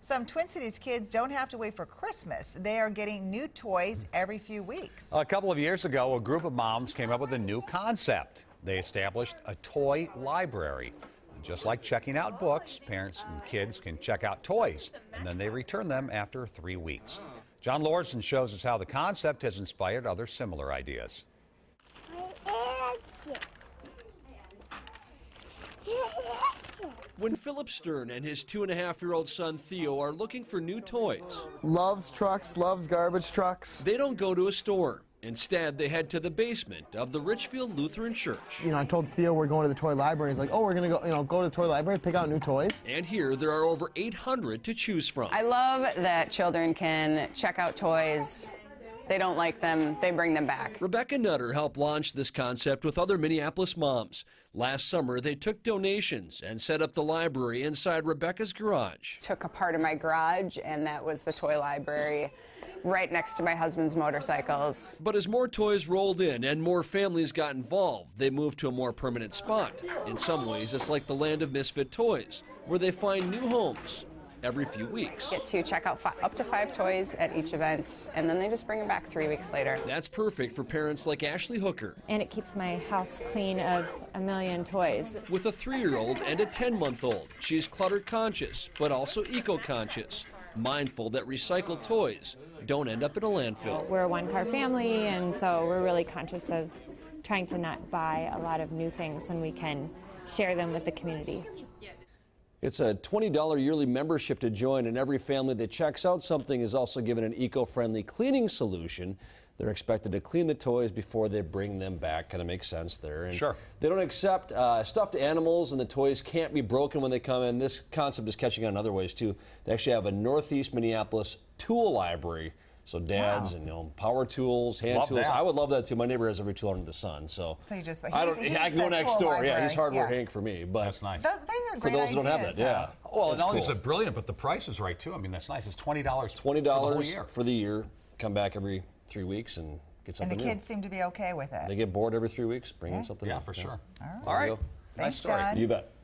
Some Twin Cities kids don't have to wait for Christmas. They are getting new toys every few weeks. A couple of years ago, a group of moms came up with a new concept. They established a toy library. Just like checking out books, parents and kids can check out toys, and then they return them after three weeks. John Lauritsen shows us how the concept has inspired other similar ideas. When Philip Stern and his two and a half year old son Theo are looking for new toys, loves trucks, loves garbage trucks. they don't go to a store. Instead, they head to the basement of the Richfield Lutheran Church. You know, I told Theo we're going to the toy library. He's like, oh, we're gonna go, you know, go to the toy library, pick out new toys. And here there are over 800 to choose from. I love that children can check out toys. They don't like them, they bring them back. Rebecca Nutter helped launch this concept with other Minneapolis moms. Last summer, they took donations and set up the library inside Rebecca's garage. Took a part of my garage, and that was the toy library right next to my husband's motorcycles. But as more toys rolled in and more families got involved, they moved to a more permanent spot. In some ways, it's like the land of misfit toys, where they find new homes every few weeks. Get to check out fi- up to five toys at each event, and then they just bring them back three weeks later. That's perfect for parents like Ashley Hooker, and it keeps my house clean of a million toys. with a three year old and a 10 month old. She's clutter conscious, but also eco conscious, mindful that recycled toys don't end up in a landfill. We're a one car family, and so we're really conscious of trying to not buy a lot of new things when we can share them with the community. It's a $20 yearly membership to join, and every family that checks out something is also given an eco friendly cleaning solution. They're expected to clean the toys before they bring them back. Kind of makes sense there. And Sure. They don't accept uh, stuffed animals, and the toys can't be broken when they come in. This concept is catching on in other ways, too. They actually have a Northeast Minneapolis tool library. So dads and you know power tools, hand Love tools. that. I would love that too. My neighbor has every tool under the sun. So, So you just- I he's- don't. he's I can go next tool door. Yeah, he's hardware Yeah. Hank for me. But That's nice. Those, these are for great those who don't have ideas, that, yeah. Well, That's not only is it brilliant, but the price is right too. I mean, that's nice. It's twenty dollars. Twenty for the whole dollars year. for the year. Come back every three weeks and get something. And something the new. kids seem to be okay with it. They get bored every three weeks. Bring Yeah. in something. Yeah, new. for sure. All right. All right. you. Nice Thanks, story. John. You bet.